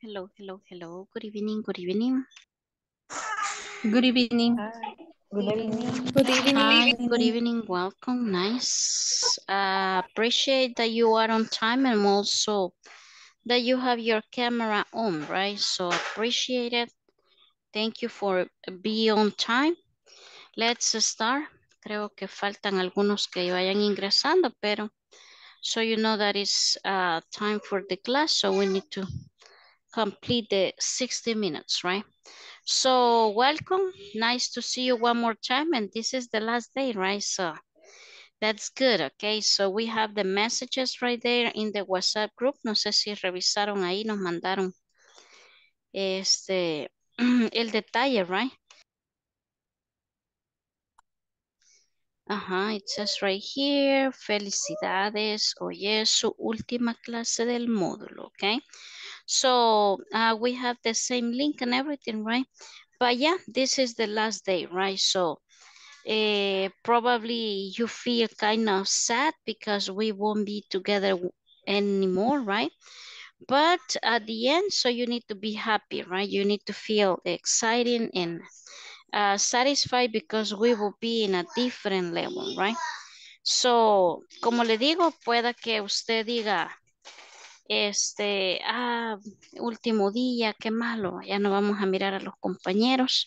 Hello, hello, hello. Good evening, good evening. Good evening. Good evening. Good evening. Hi, good evening, welcome, nice. Uh, appreciate that you are on time and also that you have your camera on, right? So appreciate it. Thank you for being on time. Let's start. Creo que faltan algunos que vayan ingresando, pero so you know that it's uh, time for the class, so we need to complete the 60 minutes, right? So welcome, nice to see you one more time, and this is the last day, right? So that's good, okay? So we have the messages right there in the WhatsApp group. No sé si revisaron ahí, nos mandaron este, el detalle, right? Ajá, it says right here, felicidades, hoy es su última clase del módulo, okay? So uh, we have the same link and everything, right? But yeah, this is the last day, right? So uh, probably you feel kind of sad because we won't be together anymore, right? But at the end, so you need to be happy, right? You need to feel exciting and uh, satisfied because we will be in a different level, right? So, como le digo, pueda que usted diga, este, ah, último día, qué malo, ya no vamos a mirar a los compañeros.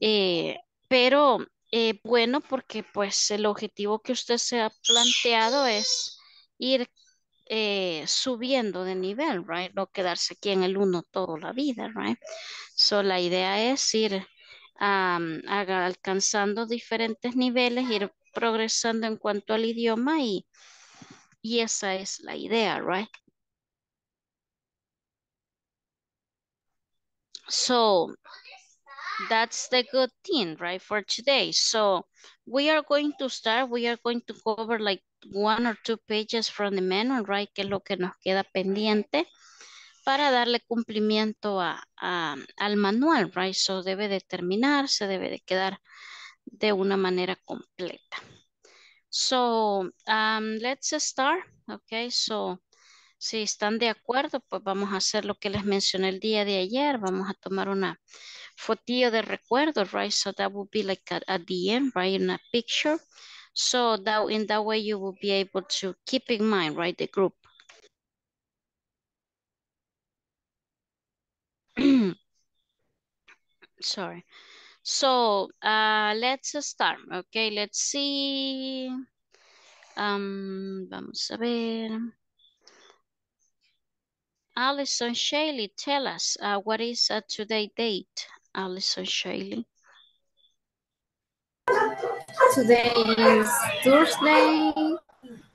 Eh, pero eh, bueno, porque pues el objetivo que usted se ha planteado es ir eh, subiendo de nivel, right? No quedarse aquí en el uno toda la vida, right? So la idea es ir alcanzando diferentes niveles, ir progresando en cuanto al idioma y, y esa es la idea, right? So that's the good thing, right, for today. So we are going to start, we are going to cover like one or two pages from the manual, right, que es lo que nos queda pendiente para darle cumplimiento a, al manual, right? So debe de terminar, se debe de quedar de una manera completa. So um, let's start, okay, so si están de acuerdo, pues vamos a hacer lo que les mencioné el día de ayer. Vamos a tomar una fotillo de recuerdo, right? So that would be like at, the end, right? In a picture. So that in that way you will be able to keep in mind, right? The group. Sorry. So uh, let's start. Okay, let's see. Um, vamos a ver. Alison Shaley, tell us uh, what is uh, today date, Alison Shaley? Today is Thursday,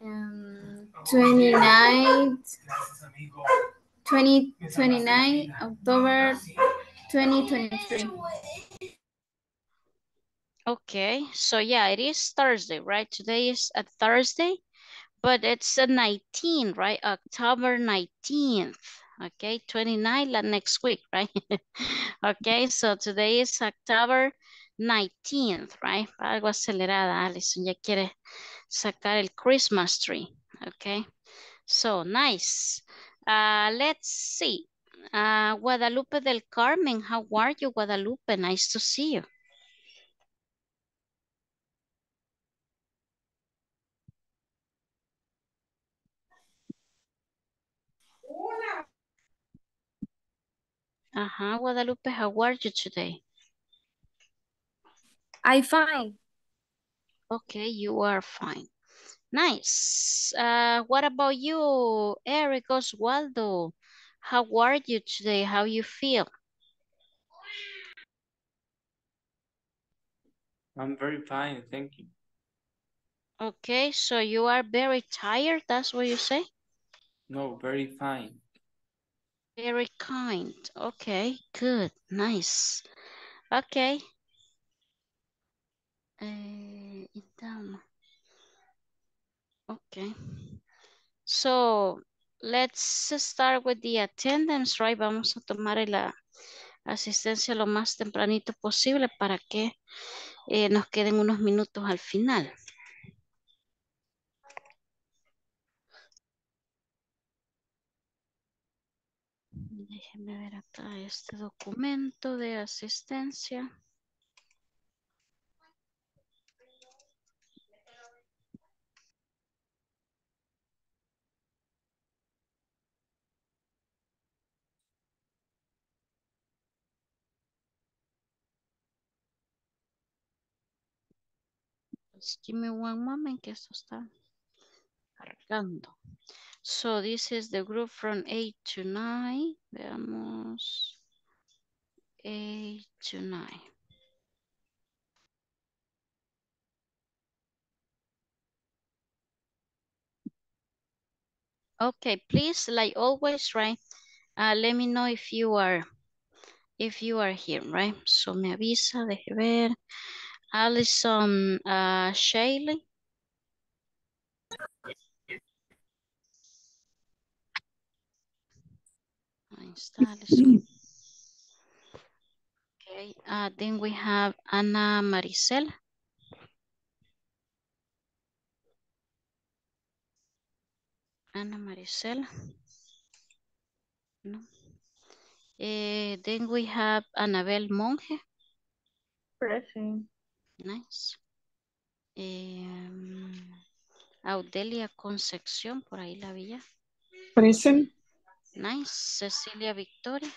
um, 29, 20, 29 October 2023. Okay, so yeah, it is Thursday, right? Today is a Thursday, but it's a 19, right? October 19th, okay? 29 la next week, right? okay, so today is October 19th, right? Algo acelerada, Alison, ya quiere sacar el Christmas tree, okay? So, nice. Uh, let's see. Uh, Guadalupe del Carmen, how are you, Guadalupe? Nice to see you. Uh-huh, Guadalupe, how are you today? I fine. Okay, you are fine. Nice. Uh, what about you, Eric Oswaldo? How are you today? How you feel? I'm very fine, thank you. Okay, so you are very tired, that's what you say? No, very fine. Very kind. Okay, good, nice. Okay. Eh. Okay. So, let's start with the attendance, right? Vamos a tomar la asistencia lo más tempranito posible para que eh, nos queden unos minutos al final. Déjenme este documento de asistencia. Just give me one moment que esto está cargando. So this is the group from 8 to 9. Veamos. 8 to 9. Okay, please, like always, right? Uh, let me know if you are, if you are here, right? So me avisa, deje ver. Alison, uh, Shaylee. Okay, uh, then we have Ana Maricel. Ana Maricel. No. Eh, then we have Anabel Monge. Present. Nice. Em, Audelia Concepción, por ahí la villa. Present. Nice. Cecilia Victoria.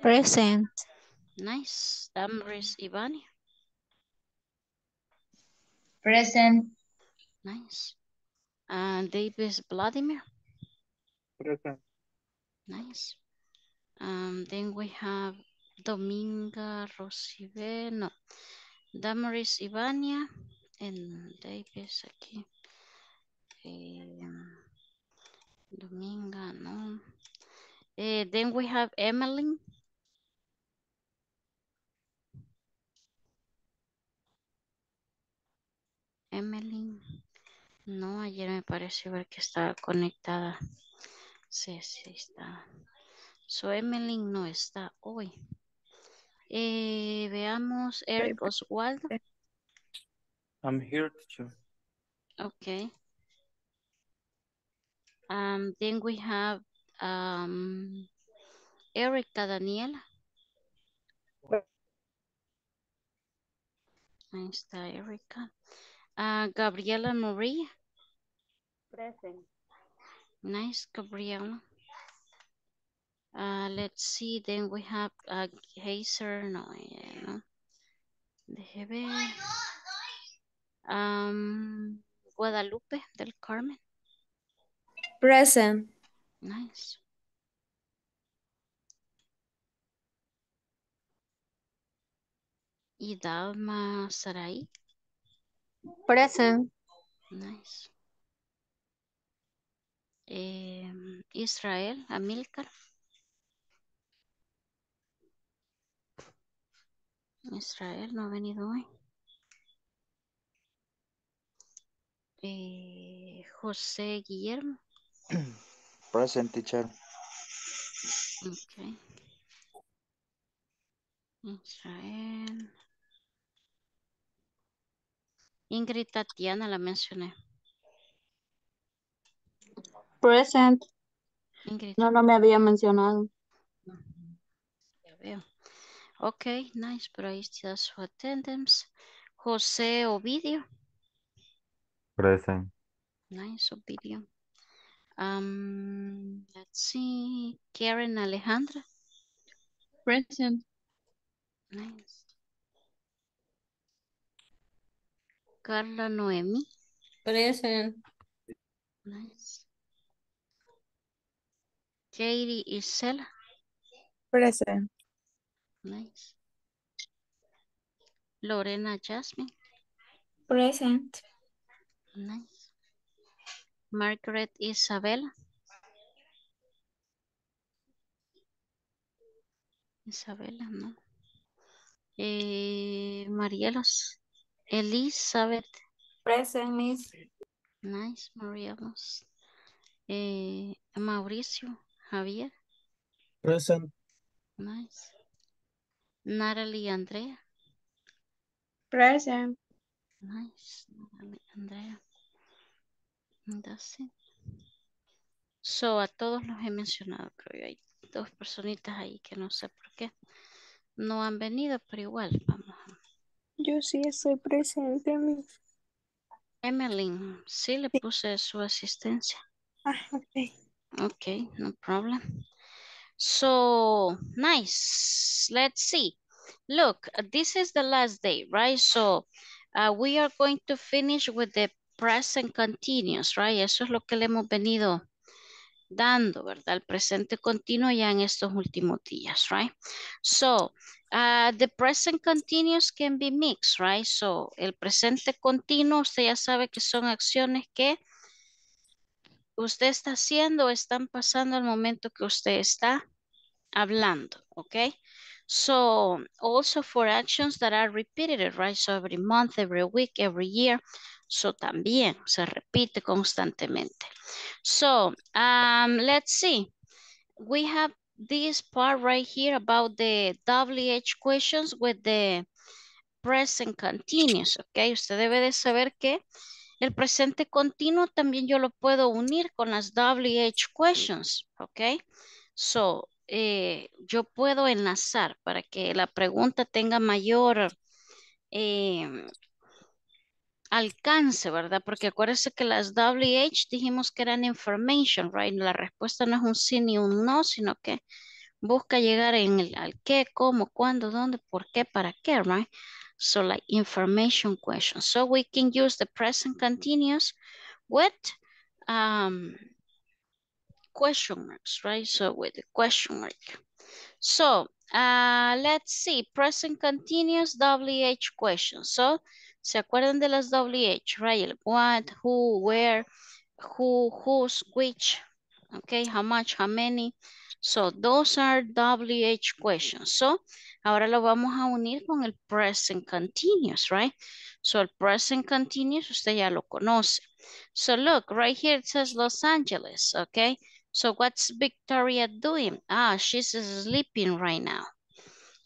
Present. Nice. Damaris Ivani. Present. Nice. And Davis Vladimir. Present. Nice. Um, then we have Dominga Rosive, no. Damaris Ivania and Davis aquí. Em, Dominga, no. Eh, then we have Emily. Emily. No, ayer me pareció ver que estaba conectada. Sí, sí está. So Emily no está hoy. Eh, veamos Eric Oswaldo. I'm here, teacher. Okay. Um, then we have um, Erica Daniela. Ahí está Erica. Ah, Gabriela Maria. Present. Nice, Gabriela. Uh, let's see, then we have uh, Hazer, no, yeah, no. Deje ver. Um, Guadalupe del Carmen. Present. Nice. Y Dalma Sarai. Present. Nice. Em, Israel Amilcar. Israel no ha venido hoy. Eh, José Guillermo. Present teacher. Ok. Israel. Ingrid Tatiana la mencioné. Present. Ingrid. No, no me había mencionado. Ya veo. Ok, nice, pero ahí está su attendance. José Ovidio. Present. Nice, Ovidio. Um, let's see. Karen Alejandra. Present. Nice. Carla Noemi. Present. Nice. Katie Isela. Present. Nice. Lorena Jasmine. Present. Nice. Margaret Isabella. Isabela, no. Eh, Marielos. Elizabeth. Present, Miss. Nice, Marielos. Eh, Mauricio. Javier. Present. Nice. Natalie Andrea. Present. Nice. Natalie Andrea. That's it. So, a todos los he mencionado, creo yo. Hay dos personitas ahí que no sé por qué no han venido, pero igual, vamos. Yo sí estoy presente, Miss. Emily, sí le puse su asistencia. Ah, ok. Okay, no problem. So, nice. Let's see. Look, this is the last day, right? So, uh, we are going to finish with the present continuous, right? Eso es lo que le hemos venido dando, ¿verdad? El presente continuo ya en estos últimos días, right? So, uh, the present continuous can be mixed, right? So, el presente continuo, usted ya sabe que son acciones que usted está haciendo, están pasando al momento que usted está hablando, ¿ok? So, also for actions that are repeated, right? So, every month, every week, every year. So, también se repite constantemente. So, um, let's see. We have this part right here about the WH questions with the present continuous, ¿ok? Usted debe de saber que el presente continuo también yo lo puedo unir con las WH questions, ¿ok? So, eh, yo puedo enlazar para que la pregunta tenga mayor eh, alcance, ¿verdad? Porque acuérdese que las WH dijimos que eran information, right? La respuesta no es un sí ni un no, sino que busca llegar en el al qué, cómo, cuándo, dónde, por qué, para qué, right? So like information questions. So we can use the present continuous with um, question marks, right? So with the question mark. So uh, let's see, present continuous WH questions. So, ¿se acuerdan de las WH, right? What, who, where, who, whose, which, okay, how much, how many. So, those are WH questions. So, ahora lo vamos a unir con el present continuous, right? So, el present continuous, usted ya lo conoce. So, look, right here it says Los Angeles, okay? So what's Victoria doing? Ah, she's sleeping right now.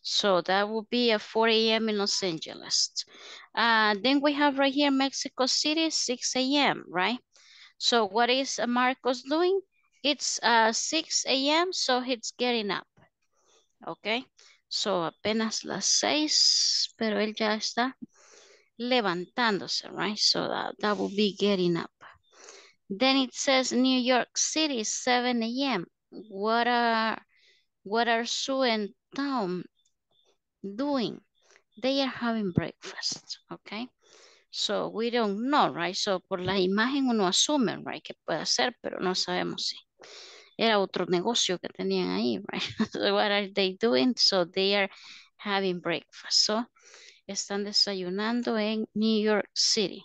So that would be at 4 a.m. in Los Angeles. Uh, then we have right here Mexico City, 6 a.m., right? So what is Marcos doing? It's uh, 6 a.m., so he's getting up. Okay, so apenas las 6, pero él ya está levantándose, right? So that, that will be getting up. Then it says New York City, 7 a.m. What are, what are Sue and Tom doing? They are having breakfast, okay? So we don't know, right? So por la imagen uno asume, right? Que puede ser, pero no sabemos si era otro negocio que tenían ahí, right? so what are they doing? So they are having breakfast. So están desayunando en New York City.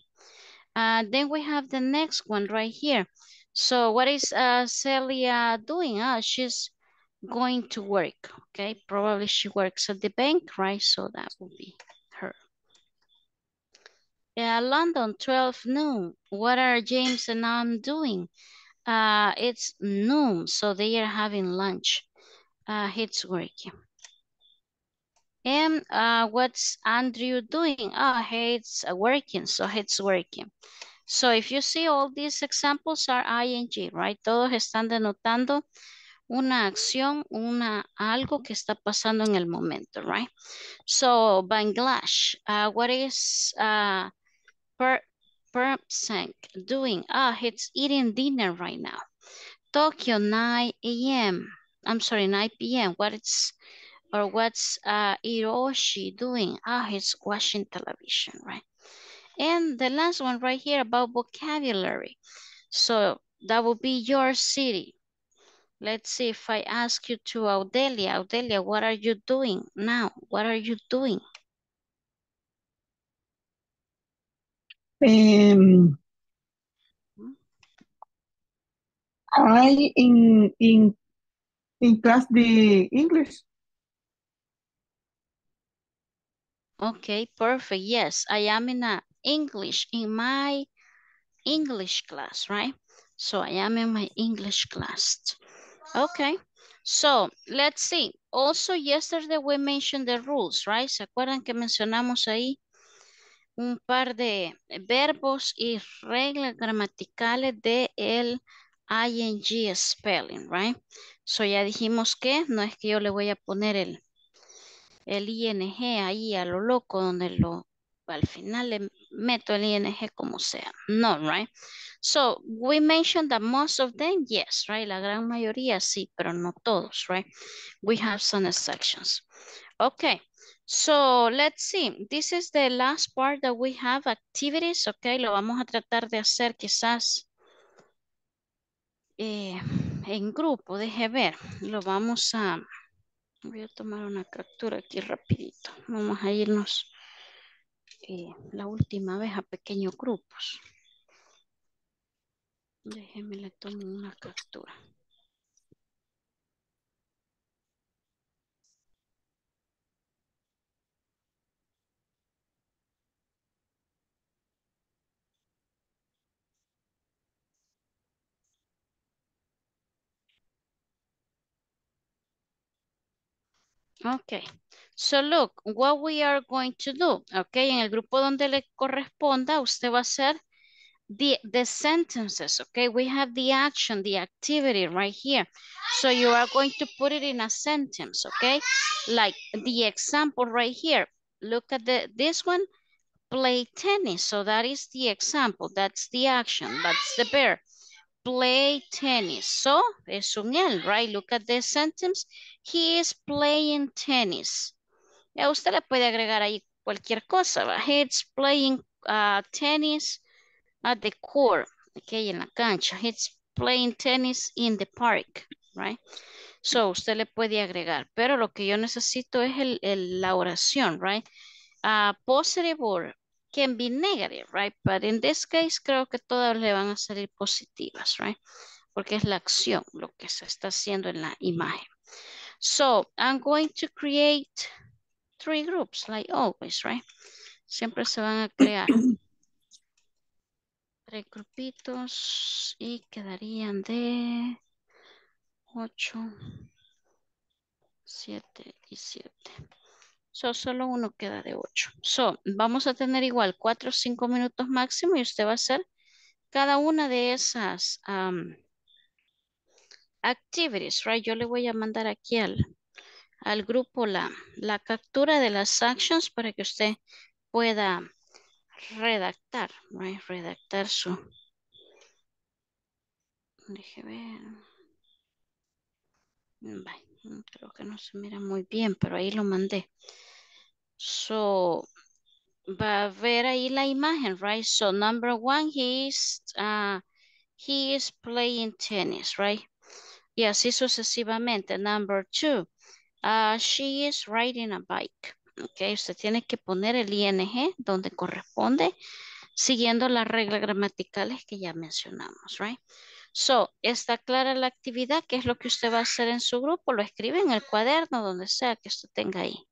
Uh, then we have the next one right here. So what is uh, Celia doing? Uh, she's going to work, okay? Probably she works at the bank, right? So that would be her. Yeah, London, 12 noon. What are James and I'm doing? Uh, it's noon, so they are having lunch. Uh, he's working. And uh, what's Andrew doing? Oh, he's working, so he's working. So if you see all these examples are ing, right? Todos están denotando una acción, una algo que está pasando en el momento, right? So Bangladesh, uh, what is uh, per, Perpsank doing? Ah, he's eating dinner right now. Tokyo, 9 a.m. I'm sorry, 9 p.m. What is or what's uh, Hiroshi doing? Ah, he's watching television, right? And the last one right here about vocabulary. So that will be your city. Let's see if I ask you to Audelia. Audelia, what are you doing now? What are you doing? Um, I in in in class the English. Okay, perfect. Yes, I am in a English, in my English class, right? So I am in my English class. Okay, so let's see. Also, yesterday we mentioned the rules, right? ¿Se acuerdan que mencionamos ahí un par de verbos y reglas gramaticales de el ing spelling, right? So ya dijimos que no es que yo le voy a poner el, el ing ahí a lo loco donde lo al final le meto el ing como sea. No, right? So we mentioned that most of them, yes, right? La gran mayoría sí, pero no todos, right? We have some exceptions. Okay, so let's see. This is the last part that we have activities, okay? Lo vamos a tratar de hacer quizás eh, en grupo, deje ver. Lo vamos a... Voy a tomar una captura aquí rapidito. Vamos a irnos eh, la última vez a pequeños grupos. Déjeme le tomo una captura. Okay, so look, what we are going to do, okay, en el grupo donde le corresponda, usted va a hacer the, the sentences, okay, we have the action, the activity right here. So you are going to put it in a sentence, okay, like the example right here. Look at the this one, play tennis. So that is the example, that's the action, that's the bear. Play tennis. So, es un él, right? Look at the sentence. He is playing tennis. Ya usted le puede agregar ahí cualquier cosa. He's playing uh, tennis at the court, okay, en la cancha. He's playing tennis in the park, right? So, usted le puede agregar, pero lo que yo necesito es el, la oración, right? Uh, positive or can be negative, right? But in this case, creo que todas le van a salir positivas, right? Porque es la acción lo que se está haciendo en la imagen. So, I'm going to create three groups, like always, right? Siempre se van a crear tres grupitos y quedarían de 8, 7 y 7. So, solo uno queda de 8. So, vamos a tener igual 4 o 5 minutos máximo y usted va a hacer cada una de esas um, activities, right? Yo le voy a mandar aquí al, al grupo la, la captura de las actions para que usted pueda redactar, right? Redactar su... Deje ver. Creo que no se mira muy bien, pero ahí lo mandé. So, va a ver ahí la imagen, right? So, number one, he is, uh, he is playing tennis, right? Y así sucesivamente. Number two, uh, she is riding a bike. Ok, usted tiene que poner el ing donde corresponde, siguiendo las reglas gramaticales que ya mencionamos, right? So, ¿está clara la actividad? ¿Qué es lo que usted va a hacer en su grupo? Lo escribe en el cuaderno, donde sea que usted tenga ahí.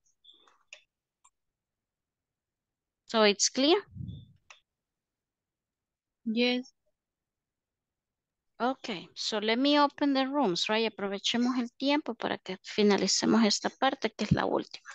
So, it's clear? Yes. Okay, so let me open the rooms, right? Aprovechemos el tiempo para que finalicemos esta parte, que es la última.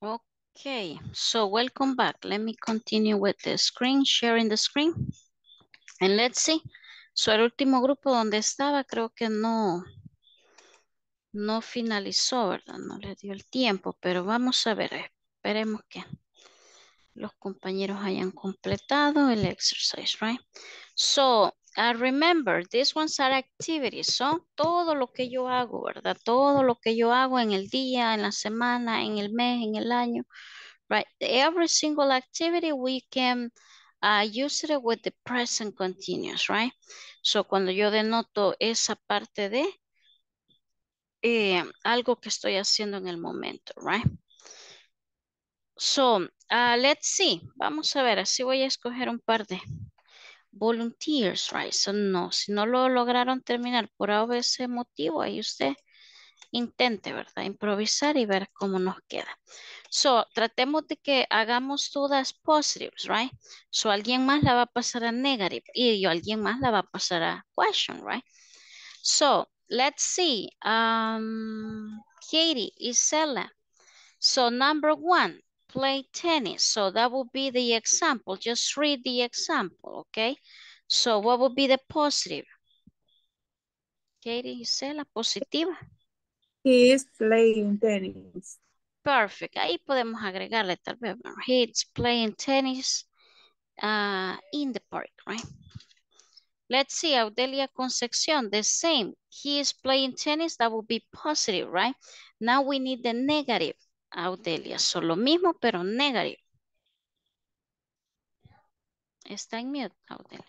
Okay, so welcome back. Let me continue with the screen, sharing the screen. And let's see. So el último grupo donde estaba creo que no, no finalizó, ¿verdad? No le dio el tiempo, pero vamos a ver, esperemos que los compañeros hayan completado el exercise, right? So, uh, remember, these ones are activities, son todo lo que yo hago, ¿verdad? Todo lo que yo hago en el día, en la semana, en el mes, en el año, right? Every single activity we can uh, use it with the present continuous, right? So, cuando yo denoto esa parte de eh, algo que estoy haciendo en el momento, right? So, uh, let's see. Vamos a ver, así voy a escoger un par de volunteers, right? So, no, si no lo lograron terminar por ese motivo, ahí usted intente, ¿verdad? Improvisar y ver cómo nos queda. So, tratemos de que hagamos todas positives, right? So, alguien más la va a pasar a negative y yo, alguien más la va a pasar a question, right? So, let's see. Um, Katie, Isela. So, number one, play tennis. So, that would be the example. Just read the example, okay? So, what would be the positive? Katie, Isela, positiva. He is playing tennis. Perfect. Ahí podemos agregarle tal vez. He's playing tennis uh, in the park, right? Let's see, Audelia Concepcion, the same. He is playing tennis, that would be positive, right? Now we need the negative, Audelia. So lo mismo, pero negative. Está en mute, Audelia.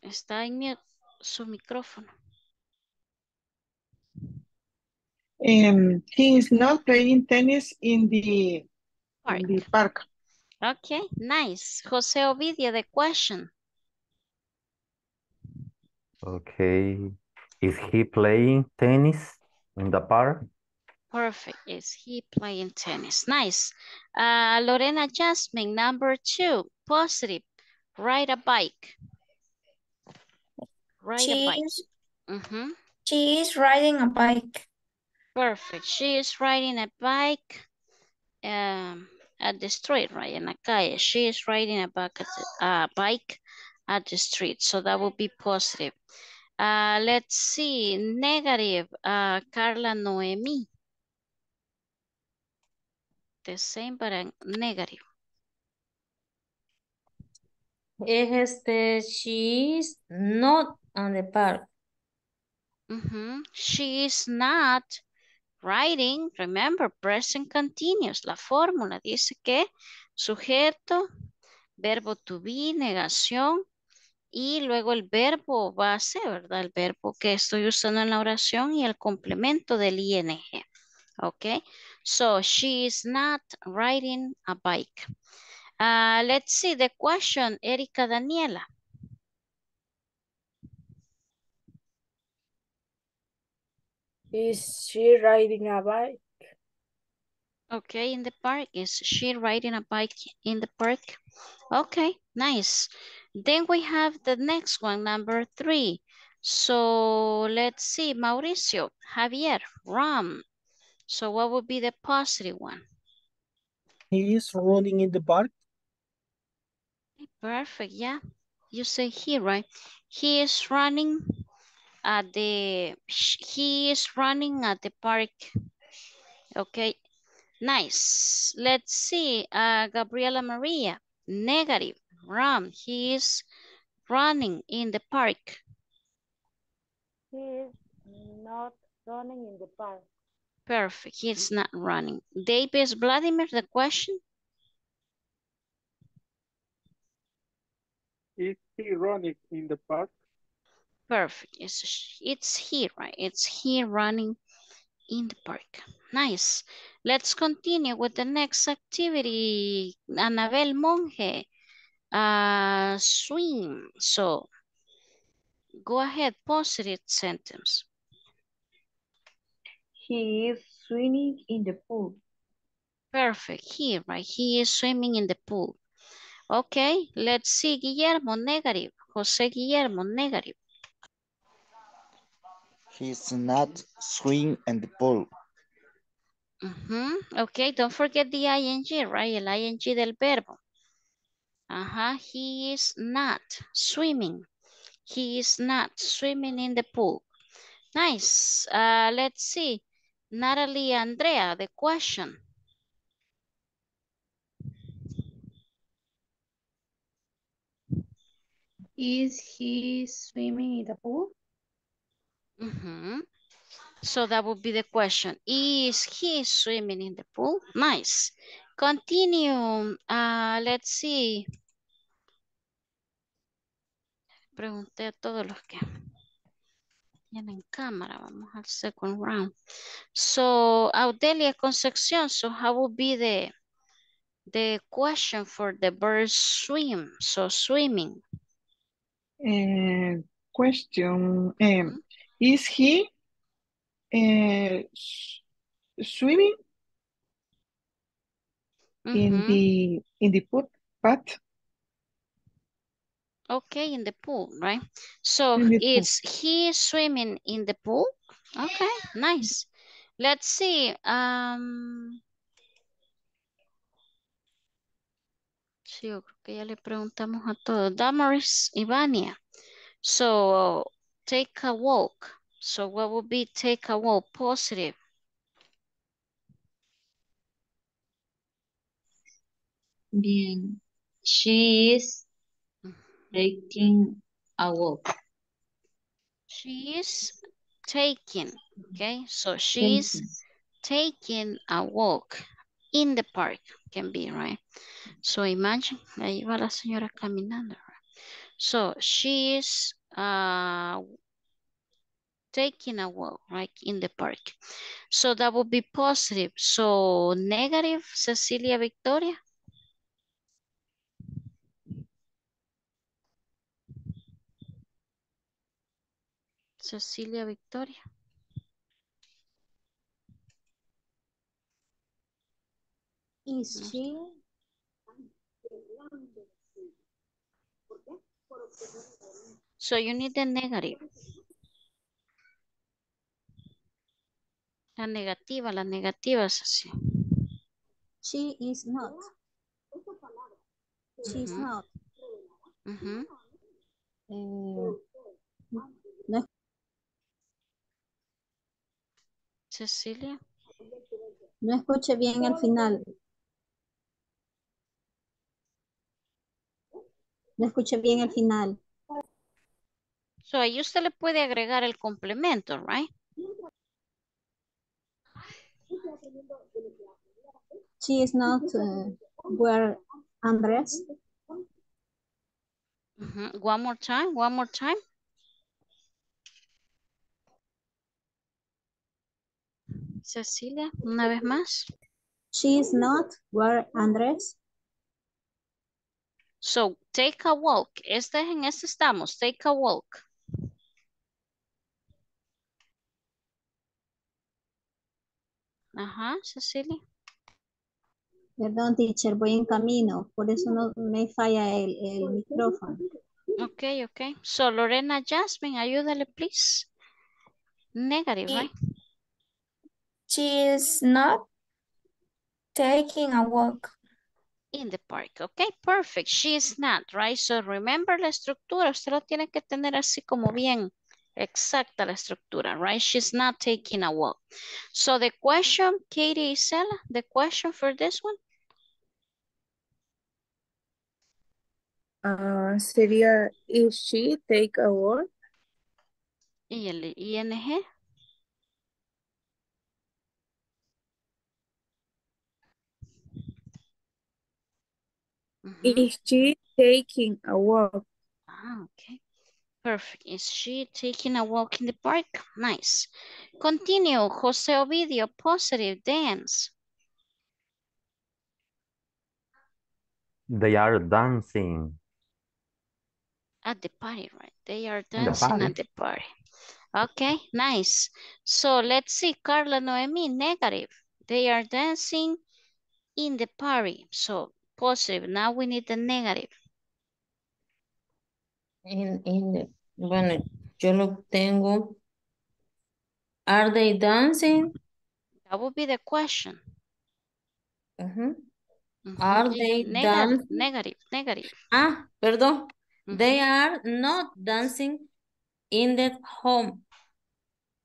Está en mute su micrófono. Um, he is not playing tennis in the, Park. in the park. Okay, nice. Jose Ovidio, the question. Okay. Is he playing tennis in the park? Perfect. Is he playing tennis? Nice. Uh, Lorena Jasmine, number two, positive. Ride a bike. Ride a She bike. is, Mhm. she is riding a bike. Perfect. She is riding a bike um, at the street, right? En la calle. She is riding a bike at the, uh, bike at the street. So that would be positive. Uh, let's see. Negative. Uh, Carla Noemi. The same, but a negative. Es este, she is not on the park. Ujú. She is not riding. Remember, present continuous. La fórmula dice que sujeto, verbo to be, negación, y luego el verbo base, ¿verdad? El verbo que estoy usando en la oración y el complemento del ing. Ok. So, she is not riding a bike. Uh, let's see the question, Erika Daniela. Is she riding a bike? Okay, in the park. Is she riding a bike in the park? Okay, nice. Then we have the next one, number three. So let's see, Mauricio, Javier, Ram. So what would be the positive one? He is running in the park. Perfect, yeah. You say he, right? He is running at the, he is running at the park. Okay, nice. Let's see, uh, Gabriela Maria, negative, run. he is running in the park. He is not running in the park. Perfect, he's not running. Davis Vladimir, the question? Is he running in the park? Perfect, it's, it's he, right? It's he running in the park. Nice. Let's continue with the next activity. Anabel Monge, uh, swim. So go ahead, positive sentence. He is swimming in the pool. Perfect, he, right? He is swimming in the pool. Okay, let's see, Guillermo, negative. Jose Guillermo, negative. He's not swimming in the pool. Ujú, Okay, don't forget the ing, right? El ing del verbo. Ajá, he is not swimming. He is not swimming in the pool. Nice. Uh, let's see. Natalie Andrea, the question. Is he swimming in the pool? Mhm. So that would be the question. Is he swimming in the pool? Nice. Continue. Uh, let's see. Pregunté a todos los que tienen cámara. Vamos al second round. So, Audelia Concepcion, so how would be the, the question for the bird swim? So, swimming. Uh, question, um, is he uh, swimming in Mhm. the in the pot Okay, in the pool, right? So it's pool. he swimming in the pool? Okay, nice. Let's see. Um, sí, yo creo que ya le preguntamos a todos. Damaris, Ivania. So take a walk. So what would be take a walk? Positive. Bien. She is taking a walk. She is taking. Okay, so she's taking a walk in the park. Can be, right? So imagine, ahí va la señora caminando. So she is uh, taking a walk, right, in the park. So that would be positive. So negative, Cecilia Victoria. Cecilia Victoria. Is No she? So you need the negative. La negativa, la negativa es así. She is not. She's Ujú. not. Ujú. Eh, no, Cecilia. no escuché bien el final. No escuché bien el final. So ahí usted le puede agregar el complemento, right? She is not uh, where Andres. One more time, one more time. Cecilia, una vez más. She is not where Andres. So, take a walk. Este, en este estamos. Take a walk. Ajá, Cecilia. Perdón, teacher, voy en camino. Por eso no me falla el, el micrófono. Ok, ok. So, Lorena Jasmine, ayúdale, please. Negative, right? She is not taking a walk. In the park. Okay, perfect. She is not, right? So, remember la estructura. Usted lo tiene que tener así como bien exacta la estructura, right? She's not taking a walk. So, the question, Katie Isela, the question for this one? Ah, sería, is she take a walk? Y el ING. Ujú. Is she taking a walk? Ah, okay. Perfect. Is she taking a walk in the park? Nice. Continue. Jose Ovidio, positive dance. They are dancing. At the party, right? They are In the dancing at the party. Okay, nice. So let's see, Carla Noemi, negative. They are dancing in the party. So positive. Now we need the negative. In, en, bueno, yo lo tengo. Are they dancing? That would be the question. Ujú. Mhm. Are they negative, dancing? negative, negative. Ah, perdón. They Mhm. are not dancing in the home.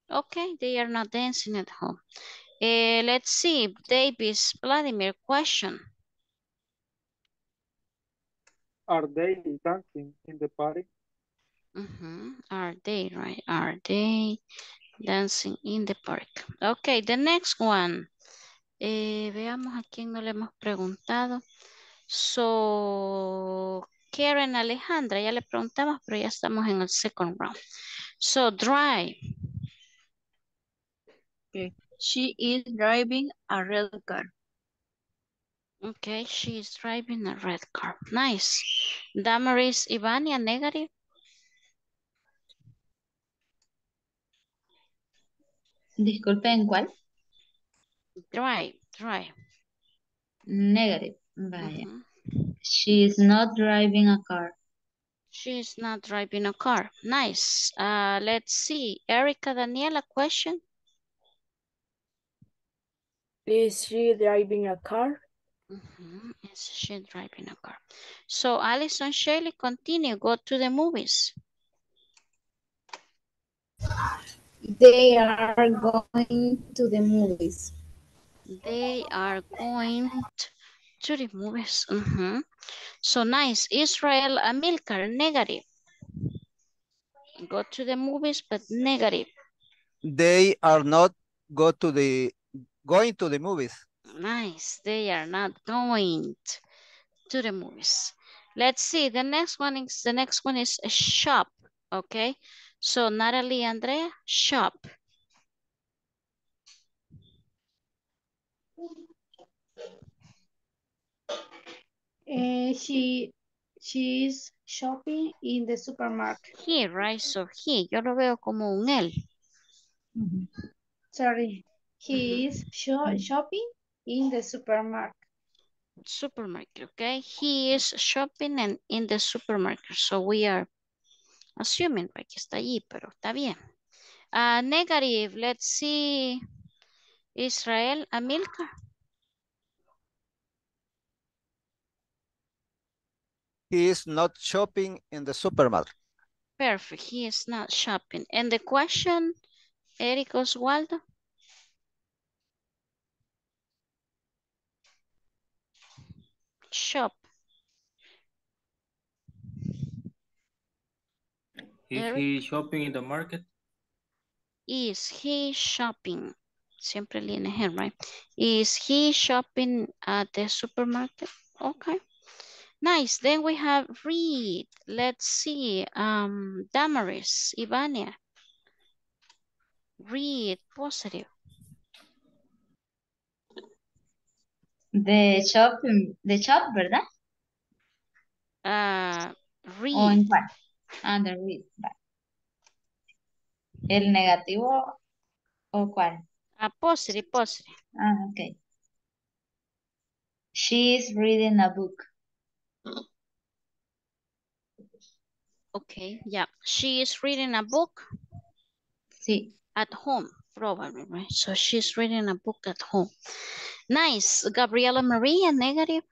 Okay, they are not dancing at home. Eh, let's see, Davis, Vladimir, question. Are they dancing in the party? Mhm. Are they, right? Are they dancing in the park? Okay, the next one. Eh, veamos a quién no le hemos preguntado. So, Karen Alejandra, ya le preguntamos, pero ya estamos en el second round. So, drive. Okay. She is driving a red car. Okay, she is driving a red car. Nice. Damaris Ivania, negative. Disculpen, ¿cuál? Drive, drive. Negative. Vaya. Mhm. She is not driving a car. She is not driving a car. Nice. Uh, let's see. Erica Daniela, question. Is she driving a car? Mhm. Is she driving a car? So Alison Shirley, continue. Go to the movies. They are going to the movies. They are going to the movies. Mhm. So nice. Israel Amilcar, negative. Go to the movies, but negative. They are not go to the going to the movies. Nice. They are not going to the movies. Let's see. The next one is the next one is a shop. Okay. So Natalie Andrea, shop. Eh, she, she is shopping in the supermarket. He, right? So he, yo lo veo como un él. Sorry. He is sho- shopping in the supermarket. Supermarket, okay? He is shopping and in the supermarket. So we are assuming right, que está allí, pero está bien. Uh, negative, let's see. Israel Amilcar. He is not shopping in the supermarket. Perfect. He is not shopping. And the question, Eric Oswaldo? Shop. Is Eric? he shopping in the market? Is he shopping? Siempre línea here, right? Is he shopping at the supermarket? Okay. Nice. Then we have read. Let's see. Um, Damaris, Ivania. Read, positive. De shopping, de shop, ¿verdad? Uh, ¿O read. en cuál? Ah, de read. ¿El negativo o cuál? Uh, positive, positive. Ah, ok. She is reading a book. Okay, yeah. She is reading a book Sí. at home, probably, right? So she's reading a book at home. Nice. Gabriela Maria, negative.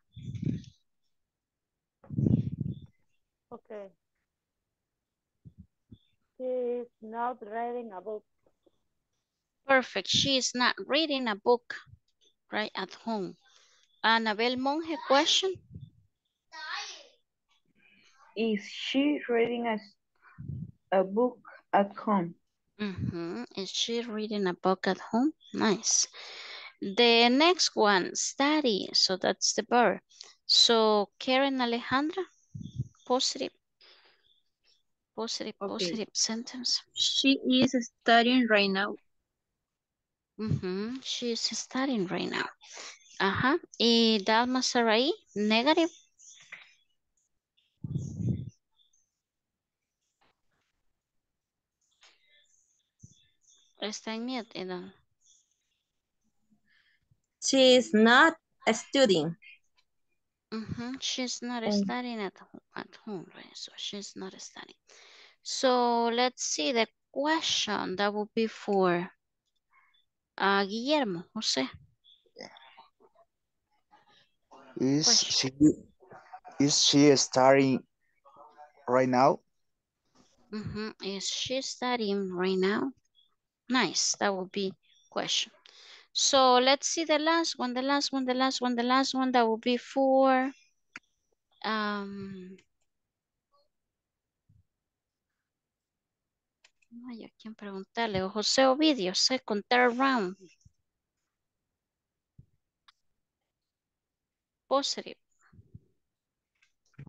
Okay. She is not reading a book. Perfect. She is not reading a book right at home. Annabel Monge, question? Is she reading a, a book at home? Mm-hmm. Is she reading a book at home? Nice. The next one, study. So that's the verb. So Karen Alejandra, positive. Positive, Okay. positive sentence. She is studying right now. Mm-hmm. She is studying right now. Ajá. Y Dalma Sarai, negative. Está en mute, Eden. She is not studying. Mm-hmm. She's not Oh. studying at, ho- at home, right? So she's not studying. So let's see the question that would be for a Guillermo, José. Is Pues- she is she studying right now? Mhm. Is she studying right now? Nice, that would be question. So let's see the last one, the last one, the last one, the last one that will be for um no a quién preguntarle. O José Ovidio, second, third round. Positive.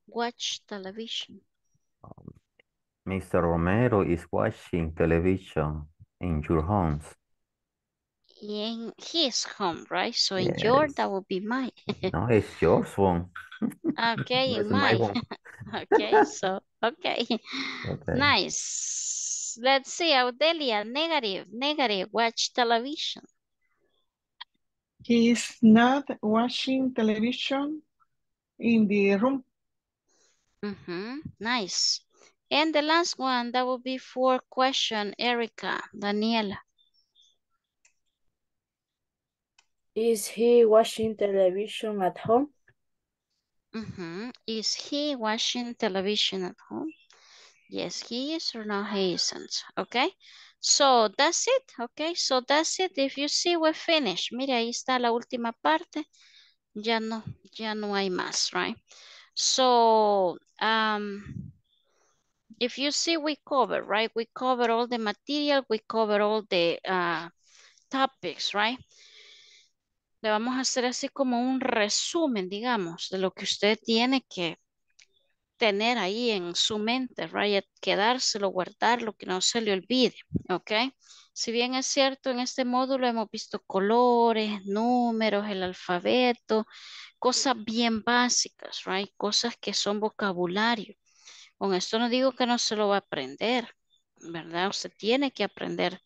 Watch television. Mr. Romero is watching television in your homes. In his home, right? So in your, that would be mine. No, it's your phone. Okay, in it's my mine. Okay, so, okay. Okay. Nice. Let's see, Audelia, negative, negative, watch television. He is not watching television in the room. Mm -hmm. Nice. And the last one, that will be for question, Erica, Daniela. Is he watching television at home? Mhm. Is he watching television at home? Yes, he is or no, he isn't. Okay. So that's it. Okay. So that's it. If you see, we're finished. Mira, ahí está la última parte. Ya no, ya no hay más, right? So, um, if you see, we cover, right? We cover all the material. We cover all the uh, topics, right? Le vamos a hacer así como un resumen, digamos, de lo que usted tiene que tener ahí en su mente, right? Quedárselo, guardarlo, que no se le olvide, ¿ok? Si bien es cierto, en este módulo hemos visto colores, números, el alfabeto, cosas bien básicas, right? Cosas que son vocabulario. Con esto no digo que no se lo va a aprender, ¿verdad? Usted tiene que aprender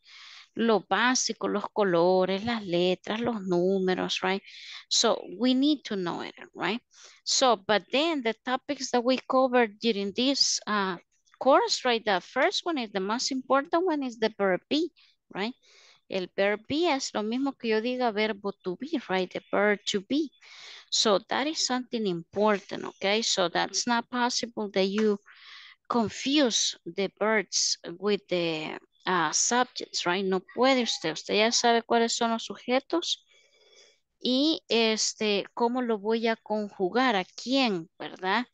lo básico, los colores, las letras, los números, right? So we need to know it, right? So, but then the topics that we covered during this uh, course, right? The first one is the most important one is the verb be, right? El verb be es lo mismo que yo diga verbo to be, right? The verb to be. So that is something important, okay? So that's not possible that you confuse the verbs with the uh, subjects, right? No puede usted, usted ya sabe cuáles son los sujetos y este, cómo lo voy a conjugar, a quién, ¿verdad?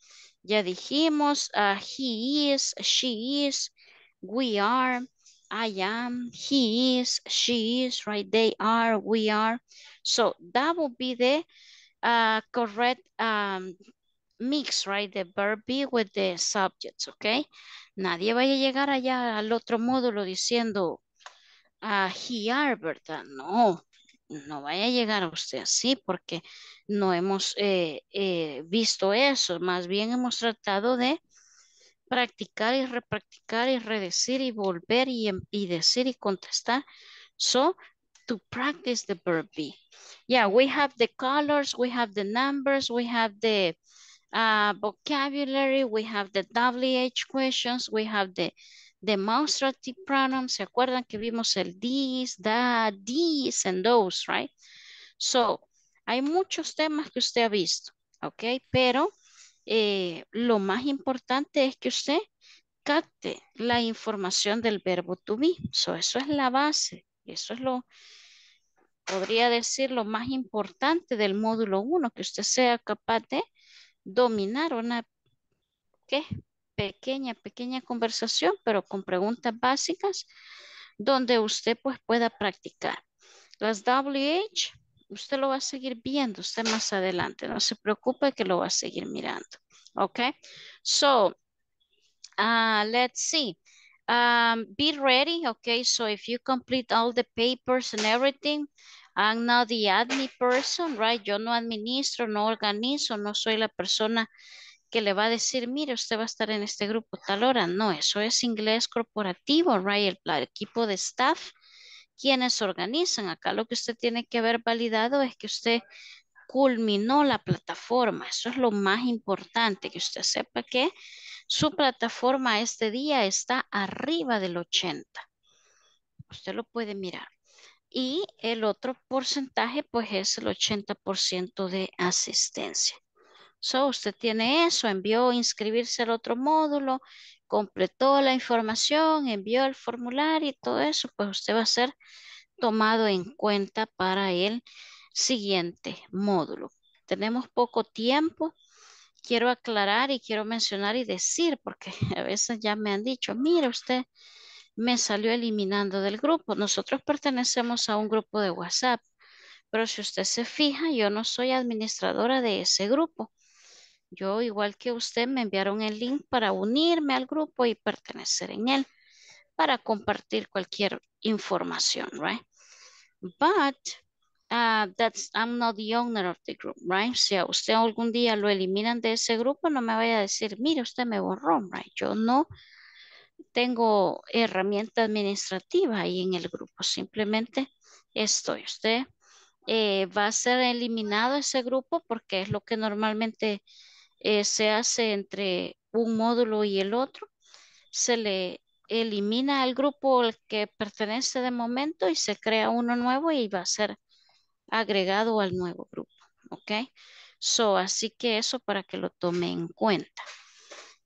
Ya dijimos, uh, he is, she is, we are, I am, he is, she is, right? They are, we are. So that will be the uh, correct um, mix, right? The verb be with the subjects, okay? Nadie vaya a llegar allá al otro módulo diciendo, ah, he are, ¿verdad? No, no vaya a llegar a usted así porque no hemos eh, eh, visto eso. Más bien hemos tratado de practicar y repracticar y redecir y volver y, em- y decir y contestar. So, to practice the verb be. Yeah, we have the colors, we have the numbers, we have the uh, vocabulary, we have the WH questions, we have the demonstrative pronouns. ¿Se acuerdan que vimos el this, that, these, and those, right? So, hay muchos temas que usted ha visto, ¿ok? Pero eh, lo más importante es que usted capte la información del verbo to be. So, eso es la base, eso es lo, podría decir, lo más importante del módulo 1, que usted sea capaz de dominar una pequeña, pequeña conversación, pero con preguntas básicas donde usted pues pueda practicar. Las WH, usted lo va a seguir viendo usted más adelante, no se preocupe que lo va a seguir mirando. Ok, so uh, let's see. Um, be ready, okay? So if you complete all the papers and everything, I'm now the admin person, right? Yo no administro, no organizo, no soy la persona que le va a decir, mire, usted va a estar en este grupo tal hora. No, eso es inglés corporativo, right? El equipo de staff, quienes organizan. Acá lo que usted tiene que haber validado es que usted culminó la plataforma. Eso es lo más importante, que usted sepa que su plataforma este día está arriba del 80. Usted lo puede mirar. y el otro porcentaje pues es el 80% de asistencia. So, usted tiene eso, envió inscribirse al otro módulo, completó la información, envió el formulario y todo eso, pues usted va a ser tomado en cuenta para el siguiente módulo. Tenemos poco tiempo. Quiero aclarar y quiero mencionar y decir, porque a veces ya me han dicho, mire usted, me salió eliminando del grupo. Nosotros pertenecemos a un grupo de WhatsApp, pero si usted se fija, yo no soy administradora de ese grupo. Yo, igual que usted, me enviaron el link para unirme al grupo y pertenecer en él para compartir cualquier información, right? But uh, that's I'm not the owner of the group, right? Si a usted algún día lo eliminan de ese grupo, no me vaya a decir, mire, usted me borró, right? Yo no tengo herramienta administrativa ahí en el grupo, simplemente estoy. Usted eh, va a ser eliminado ese grupo porque es lo que normalmente eh, se hace entre un módulo y el otro. Se le elimina al grupo al que pertenece de momento y se crea uno nuevo y va a ser agregado al nuevo grupo. ¿Ok? So, así que eso para que lo tome en cuenta.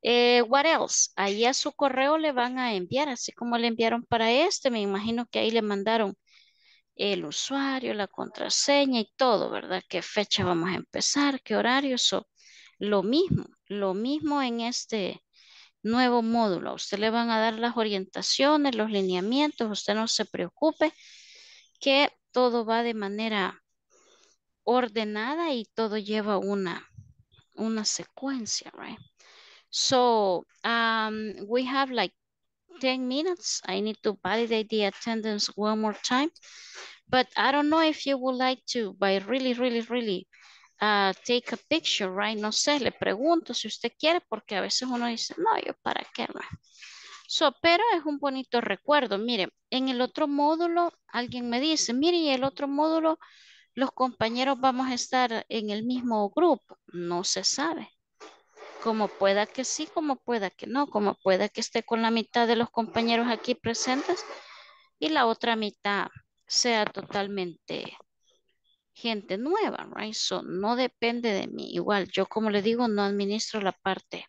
Eh, what else? Ahí a su correo le van a enviar, así como le enviaron para este, me imagino que ahí le mandaron el usuario, la contraseña y todo, ¿verdad? ¿Qué fecha vamos a empezar? ¿Qué horario? So, lo mismo, lo mismo en este nuevo módulo. Usted le van a dar las orientaciones, los lineamientos, usted no se preocupe que todo va de manera ordenada y todo lleva una, una secuencia, right? So um, we have like 10 minutes. I need to validate the attendance one more time. But I don't know if you would like to, by really, really, really uh, take a picture, right? No sé, le pregunto si usted quiere, porque a veces uno dice, no, yo para qué, right? So, pero es un bonito recuerdo. Mire, en el otro módulo, alguien me dice, mire, y el otro módulo, los compañeros vamos a estar en el mismo grupo. No se sabe. Como pueda que sí, como pueda que no, como pueda que esté con la mitad de los compañeros aquí presentes y la otra mitad sea totalmente gente nueva, right? So, no depende de mí. Igual, yo como le digo, no administro la parte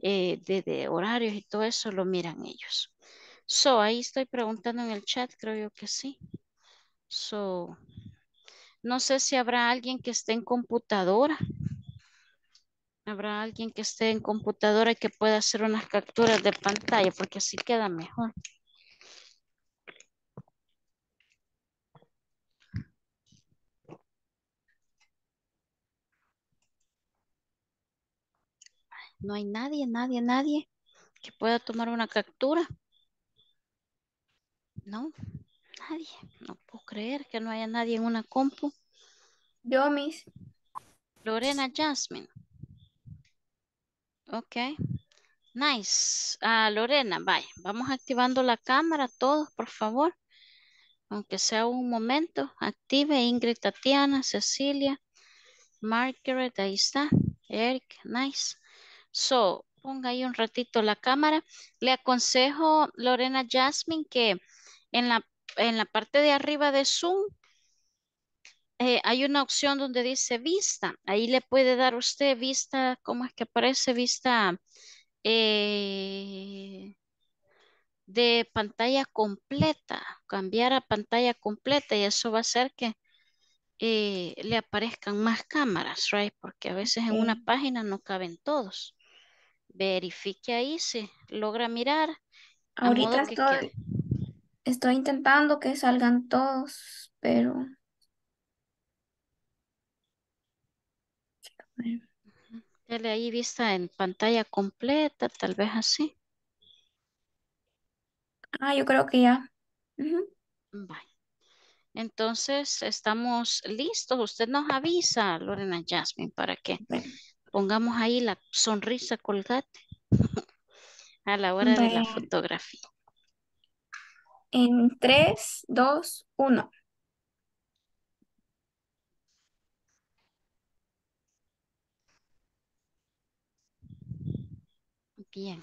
eh, de, de, horarios y todo eso, lo miran ellos. So, ahí estoy preguntando en el chat, creo yo que sí. So, no sé si habrá alguien que esté en computadora. Habrá alguien que esté en computadora y que pueda hacer unas capturas de pantalla, porque así queda mejor. No hay nadie, nadie, nadie que pueda tomar una captura. No, nadie. No puedo creer que no haya nadie en una compu. Yo, Miss. Lorena Jasmine. Ok. Nice. Ah, Lorena, vaya. Vamos activando la cámara todos, por favor. Aunque sea un momento. Active Ingrid, Tatiana, Cecilia, Margaret, ahí está. Eric, nice. So, ponga ahí un ratito la cámara. Le aconsejo, Lorena Jasmine, que en la, en la parte de arriba de Zoom eh, hay una opción donde dice vista. Ahí le puede dar usted vista, ¿cómo es que aparece? Vista eh, de pantalla completa. Cambiar a pantalla completa y eso va a hacer que eh, le aparezcan más cámaras, right? Porque a veces en una página no caben todos. Verifique ahí si logra mirar. Ahorita estoy, estoy intentando que salgan todos, pero... Dale ahí vista en pantalla completa, tal vez así. Ah, yo creo que ya. Bye. Entonces, estamos listos. Usted nos avisa, Lorena Jasmine, para que pongamos ahí la sonrisa colgate a la hora de la fotografía. En 3, 2, 1. Bien,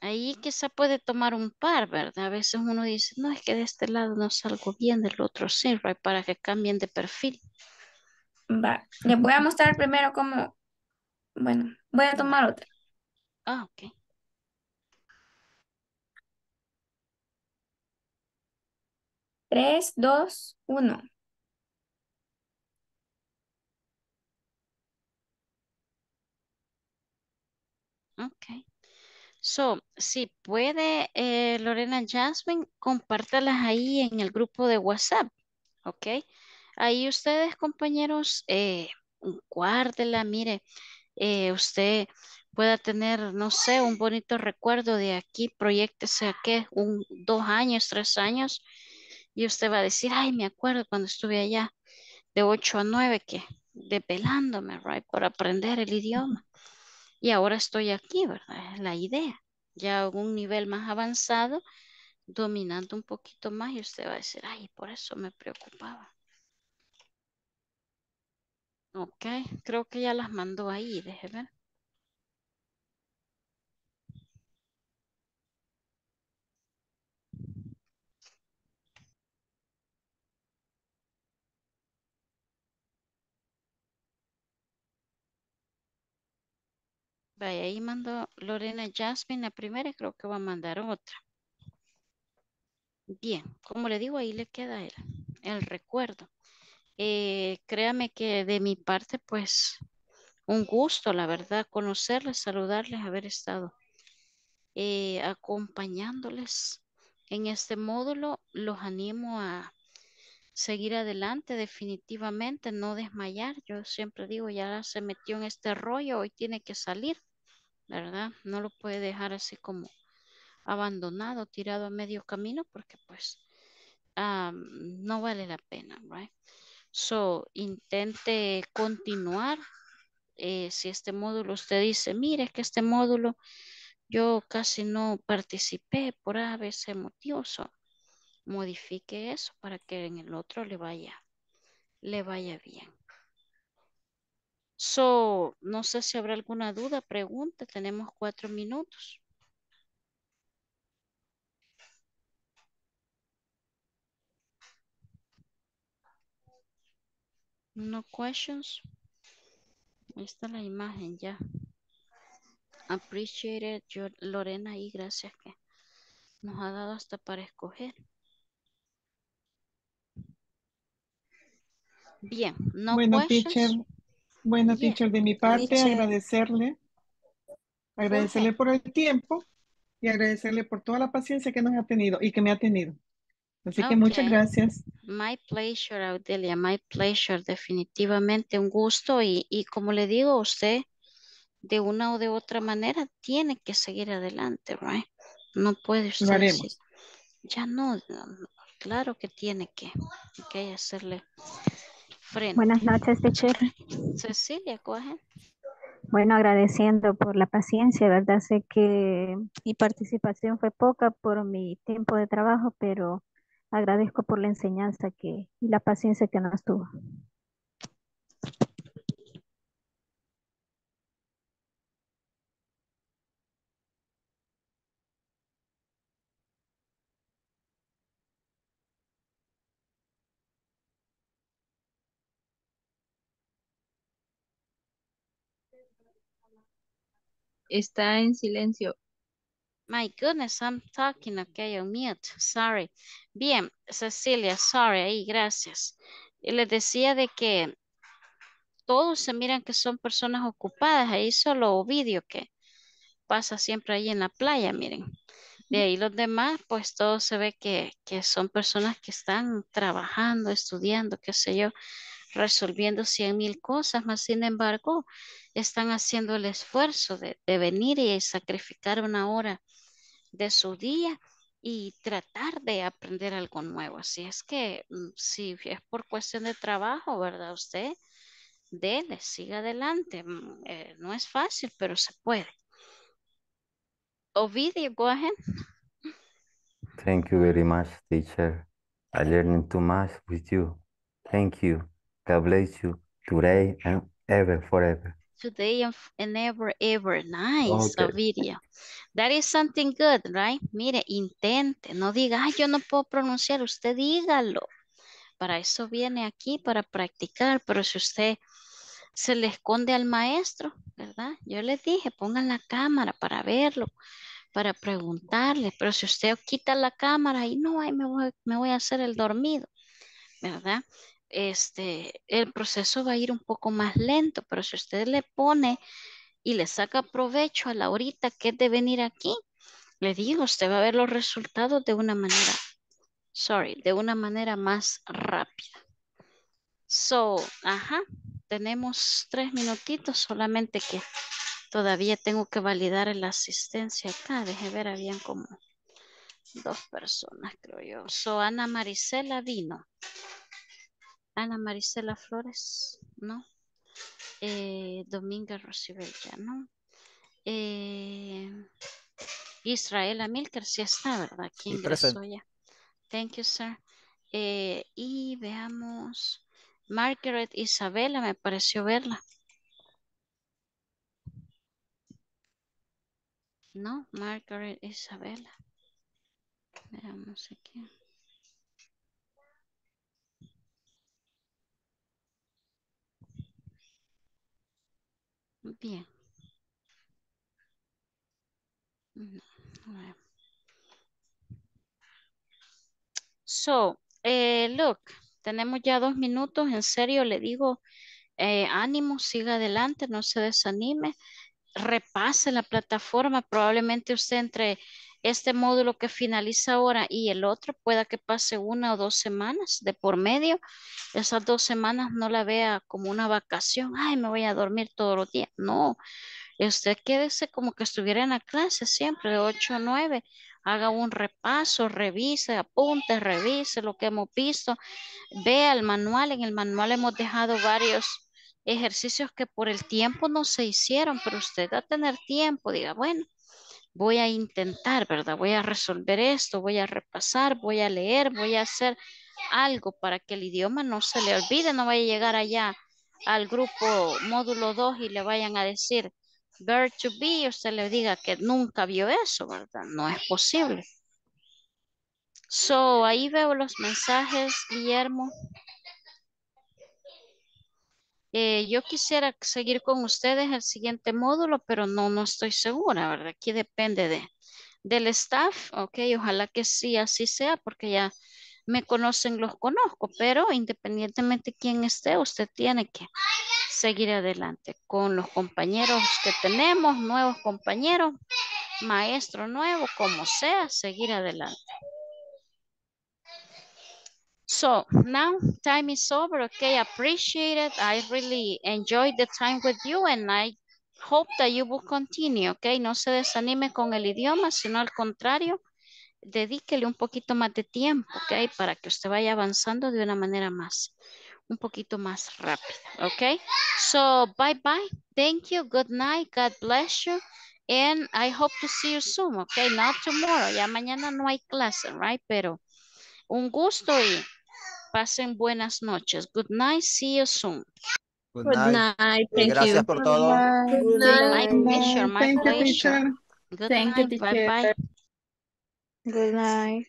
Ahí quizá puede tomar un par, ¿verdad? A veces uno dice, no, es que de este lado no salgo bien, del otro sí, right? Para que cambien de perfil. Va. Les voy a mostrar primero cómo. Bueno, voy a tomar otra. Ah, ok. Tres, dos, uno. Ok. So, si puede, eh, Lorena Jasmine, compártalas ahí en el grupo de WhatsApp, ¿ok? Ahí ustedes, compañeros, eh, guárdela, mire, eh, usted pueda tener, no sé, un bonito recuerdo de aquí, proyectese a qué, un, dos años, tres años, y usted va a decir, ay, me acuerdo cuando estuve allá, de 8 a 9, que desvelándome, right, por aprender el idioma. Y ahora estoy aquí, ¿verdad? La idea. Ya a un nivel más avanzado, dominando un poquito más y usted va a decir, ay, por eso me preocupaba. Ok, creo que ya las mandó ahí, deje ver. Vaya, ahí mandó Lorena Jasmine la primera y creo que va a mandar otra. Bien, como le digo, ahí le queda el, el recuerdo. Eh, créame que de mi parte, pues, un gusto, la verdad, conocerles, saludarles, haber estado eh, acompañándoles en este módulo. Los animo a seguir adelante definitivamente, no desmayar. Yo siempre digo, ya se metió en este rollo, hoy tiene que salir, ¿verdad? No lo puede dejar así como abandonado, tirado a medio camino, porque pues no vale la pena, right? So, intente continuar. Eh, si este módulo usted dice, mire que este módulo yo casi no participé por A, B, C motivos, modifique eso para que en el otro le vaya, le vaya bien. So, no sé si habrá alguna duda, pregunta, tenemos cuatro minutos. No questions. Ahí está la imagen ya. Appreciate it, yo, Lorena, y gracias que nos ha dado hasta para escoger. Bien, no bueno, questions. teacher. Bueno, Yeah. teacher, de mi parte, Teacher. agradecerle. Agradecerle por el tiempo y agradecerle por toda la paciencia que nos ha tenido y que me ha tenido. Así que muchas gracias. My pleasure, Audelia, my pleasure, definitivamente un gusto y, y como le digo, usted de una o de otra manera tiene que seguir adelante, right? No puede usted decir, ya no, claro que tiene que, que hacerle frente. Buenas noches, teacher. Cecilia, ahead. Bueno, agradeciendo por la paciencia, ¿verdad? Sé que mi participación fue poca por mi tiempo de trabajo, pero agradezco por la enseñanza que, y la paciencia que nos tuvo. Está en silencio. My goodness, I'm talking, okay, on mute, sorry. Bien, Cecilia, sorry, ahí, gracias. Y les decía de que todos se miran que son personas ocupadas, ahí solo Ovidio que pasa siempre ahí en la playa, miren. De ahí los demás, pues todo se ve que, que son personas que están trabajando, estudiando, qué sé yo, resolviendo cien mil cosas, más sin embargo, están haciendo el esfuerzo de, de venir y sacrificar una hora de su día y tratar de aprender algo nuevo. Así es que mm, si es por cuestión de trabajo, ¿verdad? Usted dele, siga adelante. Mm, eh, no es fácil, pero se puede. Ovidio, go ahead. Thank you very much, teacher. I learned too much with you. Thank you. God bless you today and ever, forever. today and, ever, ever. Nice, Okay. Ovidio. That is something good, right? Mire, intente, no diga, ay, yo no puedo pronunciar, usted dígalo. Para eso viene aquí, para practicar, pero si usted se le esconde al maestro, ¿verdad? Yo les dije, pongan la cámara para verlo, para preguntarle, pero si usted quita la cámara y no, ay, me voy, me voy a hacer el dormido, ¿verdad? Este, el proceso va a ir un poco más lento, pero si usted le pone y le saca provecho a la horita que es de venir aquí, le digo, usted va a ver los resultados de una manera, sorry, de una manera más rápida. So, ajá, tenemos tres minutitos, solamente que todavía tengo que validar la asistencia acá. Deje ver, habían como dos personas, creo yo. So, Ana Marisela vino. Ana Marisela Flores, ¿no? Eh, Dominga Rosibel ya, ¿no? Eh, Israel Amilcar sí está, ¿verdad? Aquí ingresó ya. Thank you, sir. Eh, y veamos. Margaret Isabela, me pareció verla. No, Margaret Isabela. Veamos aquí. Bien. So, eh, look, tenemos ya dos minutos. En serio, le digo, eh, ánimo, siga adelante, no se desanime. Repase la plataforma. Probablemente usted entre este módulo que finaliza ahora y el otro pueda que pase una o dos semanas de por medio. Esas dos semanas no la vea como una vacación. Ay, me voy a dormir todos los días. No, usted quédese como que estuviera en la clase siempre de 8 a 9. Haga un repaso, revise, apunte, revise lo que hemos visto. Vea el manual. En el manual hemos dejado varios ejercicios que por el tiempo no se hicieron, pero usted va a tener tiempo. Diga, bueno, voy a intentar, ¿verdad? Voy a resolver esto, voy a repasar, voy a leer, voy a hacer algo para que el idioma no se le olvide, no vaya a llegar allá al grupo módulo 2 y le vayan a decir verb to be usted le diga que nunca vio eso, ¿verdad? No es posible. So, ahí veo los mensajes, Guillermo. Eh, yo quisiera seguir con ustedes el siguiente módulo, pero no, no estoy segura, ¿verdad? Aquí depende de, del staff, ok, ojalá que sí, así sea, porque ya me conocen, los conozco, pero independientemente de quién esté, usted tiene que seguir adelante con los compañeros que tenemos, nuevos compañeros, maestro nuevo, como sea, seguir adelante. So now time is over. Okay, appreciate it. I really enjoyed the time with you and I hope that you will continue. Okay, no se desanime con el idioma, sino al contrario, dedíquele un poquito más de tiempo, okay, para que usted vaya avanzando de una manera más, un poquito más rápida. Okay, so bye bye. Thank you. Good night. God bless you. And I hope to see you soon. Okay, not tomorrow. Ya mañana no hay clase, right? Pero un gusto y pasen buenas noches. Good night. See you soon. Good Good night. night. Eh, Thank gracias you. por todo. Good night. pleasure. My Thank you, pleasure. teacher. Good Thank you, night. Bye teacher. bye. Good night.